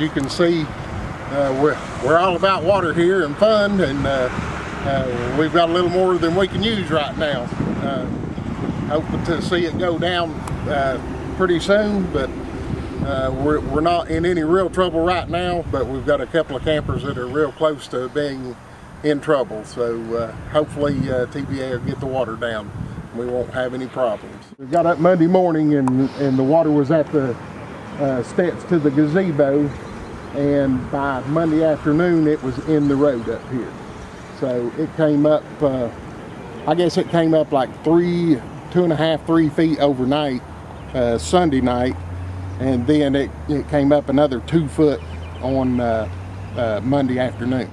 you can see, uh, we're, we're all about water here and fun, and uh, uh, we've got a little more than we can use right now. Hoping to see it go down pretty soon, but uh, we're, we're not in any real trouble right now, but we've got a couple of campers that are real close to being in trouble. So uh, hopefully uh, TVA will get the water down. We won't have any problems. We got up Monday morning and, and the water was at the steps to the gazebo and by Monday afternoon it was in the road up here. So it came up, uh, I guess it came up like three, two and a half, three feet overnight, uh, Sunday night, and then it, it came up another two foot on uh, uh, Monday afternoon.